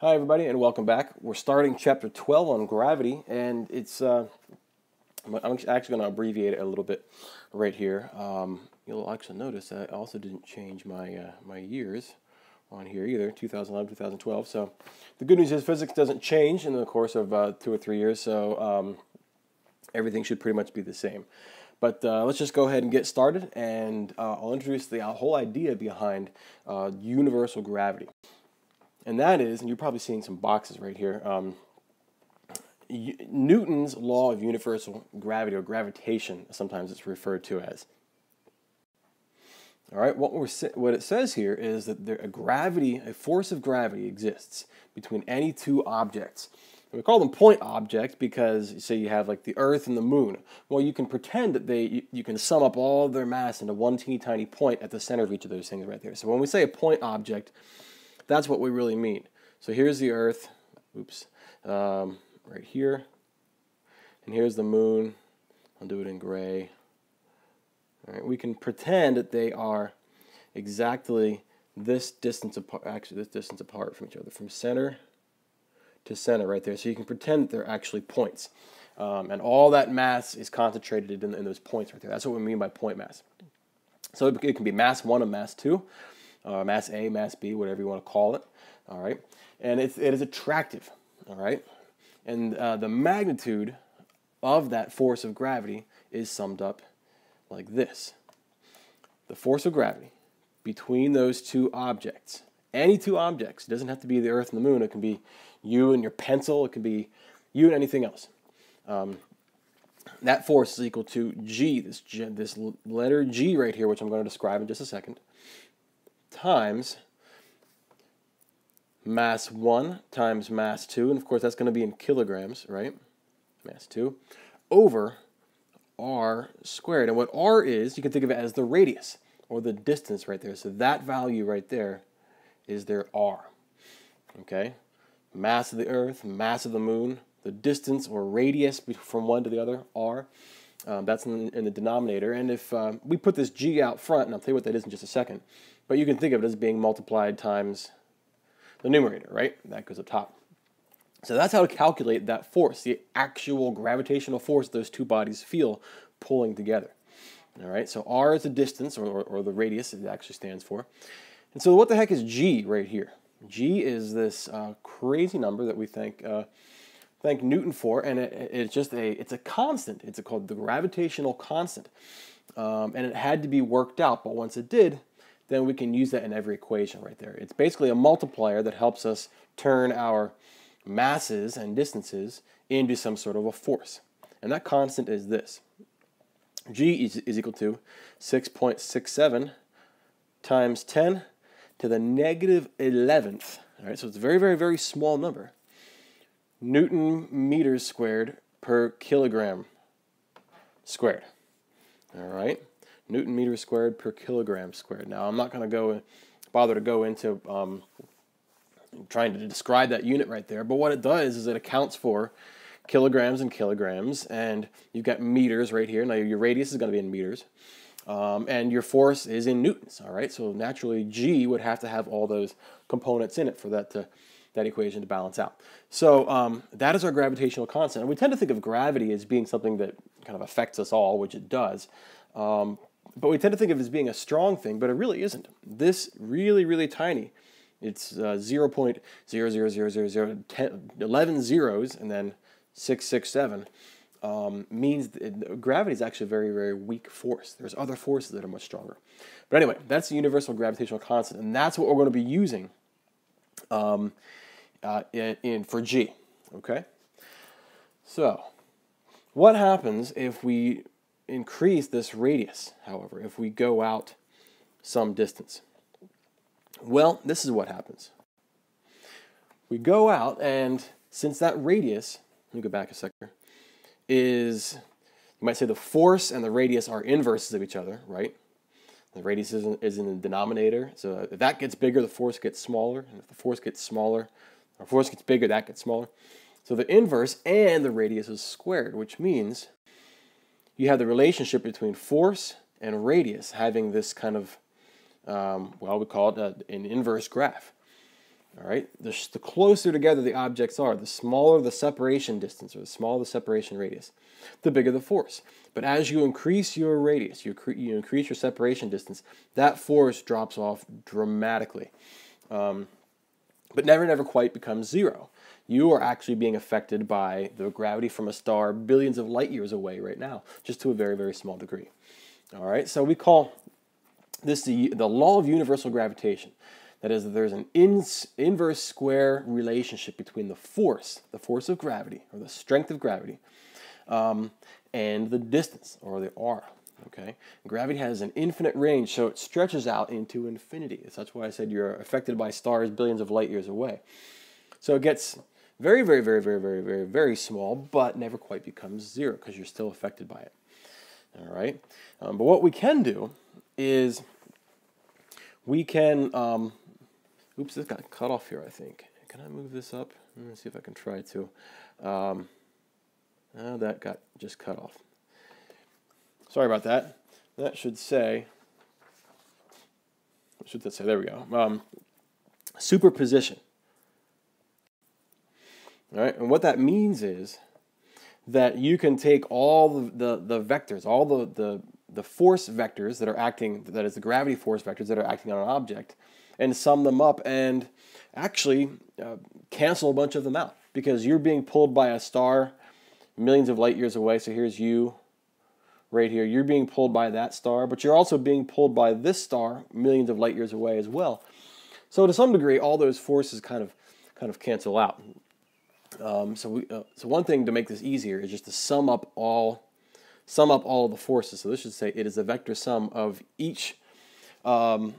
Hi, everybody, and welcome back. We're starting chapter 12 on gravity, and it's, uh, I'm actually going to abbreviate it a little bit right here. Um, you'll actually notice I also didn't change my, uh, my years on here either, 2011, 2012. So the good news is physics doesn't change in the course of uh, two or three years, so um, everything should pretty much be the same. But uh, let's just go ahead and get started, and uh, I'll introduce the whole idea behind uh, universal gravity and that is, and you're probably seeing some boxes right here. Um, Newton's law of universal gravity or gravitation, sometimes it's referred to as. All right, what, we're, what it says here is that there, a gravity, a force of gravity exists between any two objects. And we call them point objects because, say, you have like the Earth and the Moon. Well, you can pretend that they, you, you can sum up all their mass into one teeny tiny point at the center of each of those things right there. So when we say a point object, that's what we really mean. So here's the Earth, oops, um, right here, and here's the moon. I'll do it in gray. All right, we can pretend that they are exactly this distance apart, actually this distance apart from each other, from center to center right there. So you can pretend they're actually points. Um, and all that mass is concentrated in, in, those points right there. That's what we mean by point mass. So it, it can be mass 1 and mass 2 uh, mass A, mass B, whatever you want to call it. All right, and it's, it is attractive. All right, and uh, the magnitude of that force of gravity is summed up like this: the force of gravity between those two objects, any two objects. It doesn't have to be the Earth and the Moon. It can be you and your pencil. It can be you and anything else. Um, that force is equal to g, this, G, this letter G right here, which I'm going to describe in just a second, times mass 1 times mass 2, and of course that's going to be in kilograms, right? Mass 2, over r squared. And what r is, you can think of it as the radius, or the distance right there. So that value right there is their r. Okay? Mass of the Earth, mass of the Moon, the distance or radius from one to the other, r. Um, that's in, in, the denominator. And if uh, we put this g out front, and I'll tell you what that is in just a second, but you can think of it as being multiplied times the numerator, right? That goes up top. So that's how to calculate that force, the actual gravitational force those two bodies feel pulling together. All right, so r is the distance, or, or, or, the radius it actually stands for. And so what the heck is g right here? g is this uh, crazy number that we think uh, thank Newton for, and it, it's just a, it's a constant. It's a, called the gravitational constant. Um, and it had to be worked out, but once it did, then we can use that in every equation right there. It's basically a multiplier that helps us turn our masses and distances into some sort of a force. And that constant is this. G is, is equal to 6.67 times 10 to the negative 11th. All right, so it's a very, very, very small number. Newton meters squared per kilogram squared. All right. Newton meters squared per kilogram squared. Now, I'm not going to go bother to go into um, trying to describe that unit right there, but what it does is it accounts for kilograms and kilograms, and you've got meters right here. Now, your radius is going to be in meters, um, and your force is in newtons, all right? So, naturally, G would have to have all those components in it for that to that equation to balance out. So um, that is our gravitational constant. And we tend to think of gravity as being something that kind of affects us all, which it does. Um, but we tend to think of it as being a strong thing, but it really isn't. This really, really tiny. It's uh, 0 0.00000, 11 zeros, and then 667 um, means gravity is actually a very, very weak force. There's other forces that are much stronger. But anyway, that's the universal gravitational constant, and that's what we're going to be using um, uh, in, in for G. Okay. So, what happens if we increase this radius, however, if we go out some distance? Well, this is what happens. We go out, and since that radius, let me go back a second, is, you might say the force and the radius are inverses of each other, right? The radius is in, is in the denominator, so if that gets bigger, the force gets smaller, and if the force gets smaller, or force gets bigger, that gets smaller. So the inverse and the radius is squared, which means you have the relationship between force and radius having this kind of, um, well, we call it a, an inverse graph. All right, the, the closer together the objects are, the smaller the separation distance, or the smaller the separation radius, the bigger the force. But as you increase your radius, you, you increase your separation distance, that force drops off dramatically. Um, but never, never quite becomes zero. You are actually being affected by the gravity from a star billions of light years away right now, just to a very, very small degree. All right, so we call this the, the law of universal gravitation. That is, there's an in, inverse square relationship between the force, the force of gravity, or the strength of gravity, um, and the distance, or the r. Okay, gravity has an infinite range, so it stretches out into infinity. That's why I said you're affected by stars billions of light years away. So it gets very, very, very, very, very, very, very small, but never quite becomes zero because you're still affected by it. All right, um, but what we can do is we can um, Oops, this got cut off here, I think. Can I move this up? Let's see if I can try to. Um, oh, that got just cut off. Sorry about that. That should say, what should that say? There we go. Um, superposition. All right, and what that means is that you can take all the, the, the vectors, all the, the, the force vectors that are acting, that is the gravity force vectors that are acting on an object, and sum them up and actually uh, cancel a bunch of them out because you're being pulled by a star millions of light years away. So here's you right here. You're being pulled by that star, but you're also being pulled by this star millions of light years away as well. So to some degree, all those forces kind of kind of cancel out. Um, so we, uh, so one thing to make this easier is just to sum up all sum up all of the forces. So this should say it is a vector sum of each um,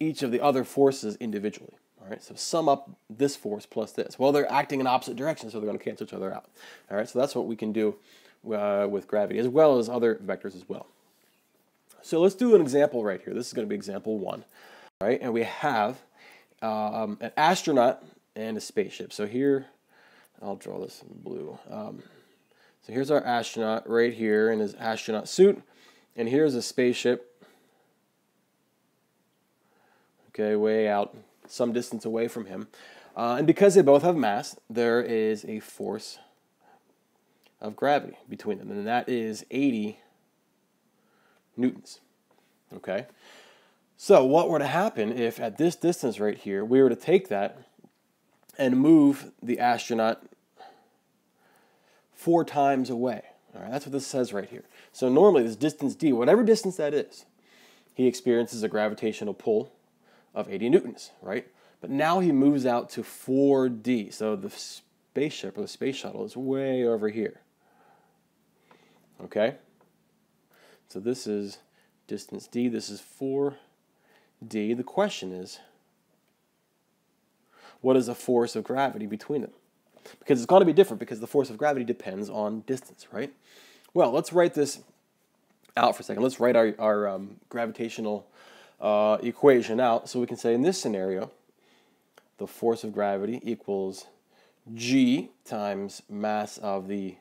each of the other forces individually. All right, so sum up this force plus this. Well, they're acting in opposite directions, so they're going to cancel each other out. All right, so that's what we can do uh, with gravity, as well as other vectors as well. So let's do an example right here. This is going to be example one. All right, and we have um, an astronaut and a spaceship. So here, I'll draw this in blue. Um, so here's our astronaut right here in his astronaut suit, and here's a spaceship okay, way out, some distance away from him. Uh, and because they both have mass, there is a force of gravity between them, and that is 80 newtons. Okay? So, what were to happen if at this distance right here, we were to take that and move the astronaut four times away? All right, that's what this says right here. So, normally, this distance d, whatever distance that is, he experiences a gravitational pull of 80 newtons, right? But now he moves out to 4D. So the spaceship or the space shuttle is way over here. Okay? So this is distance D. This is 4D. The question is, what is the force of gravity between them? Because it's going to be different because the force of gravity depends on distance, right? Well, let's write this out for a second. Let's write our, our um, gravitational uh, equation out. So we can say in this scenario, the force of gravity equals g times mass of the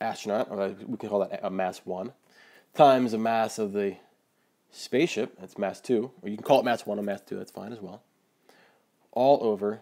astronaut, or we can call that a mass 1, times the mass of the spaceship, that's mass 2, or you can call it mass 1 or mass 2, that's fine as well, all over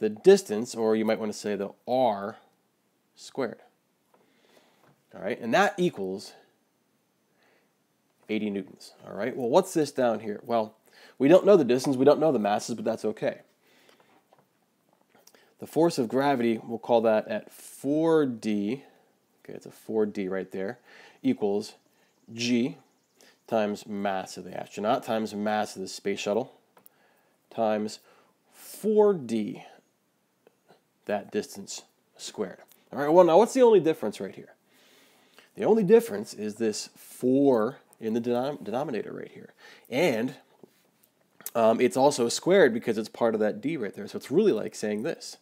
the distance, or you might want to say the r squared. All right, and that equals 80 newtons. All right, well, what's this down here? Well, we don't know the distance, we don't know the masses, but that's okay. The force of gravity, we'll call that at 4D, okay, it's a 4D right there, equals G times mass of the astronaut times mass of the space shuttle times 4D, that distance squared. All right, well, now what's the only difference right here? The only difference is this 4 in the denom denominator right here. And um, it's also squared because it's part of that d right there. So it's really like saying this.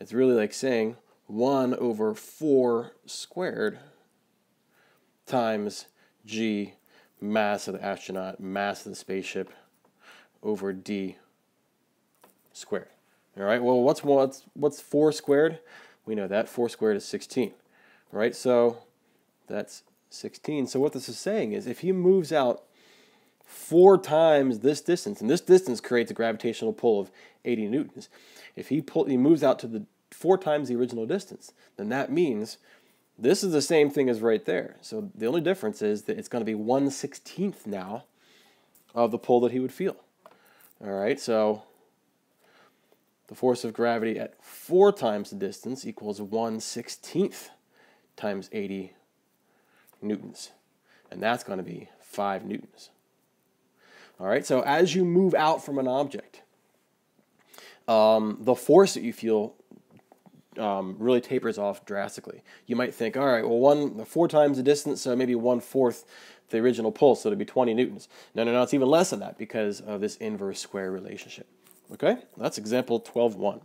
It's really like saying 1 over 4 squared times g mass of the astronaut, mass of the spaceship, over d squared. All right, well, what's, what's, what's 4 squared? We know that. 4 squared is 16. All right, so that's 16. So what this is saying is if he moves out four times this distance, and this distance creates a gravitational pull of 80 newtons. If he pull, he moves out to the four times the original distance, then that means this is the same thing as right there. So the only difference is that it's going to be 1 16th now of the pull that he would feel. All right, so the force of gravity at four times the distance equals 1 16th times 80 newtons. And that's going to be 5 newtons. All right, so as you move out from an object, um, the force that you feel um, really tapers off drastically. You might think, all right, well, one four times the distance, so maybe one fourth the original pulse, so it'd be 20 newtons. No, no, no, it's even less than that because of this inverse square relationship. Okay, that's example 12.1.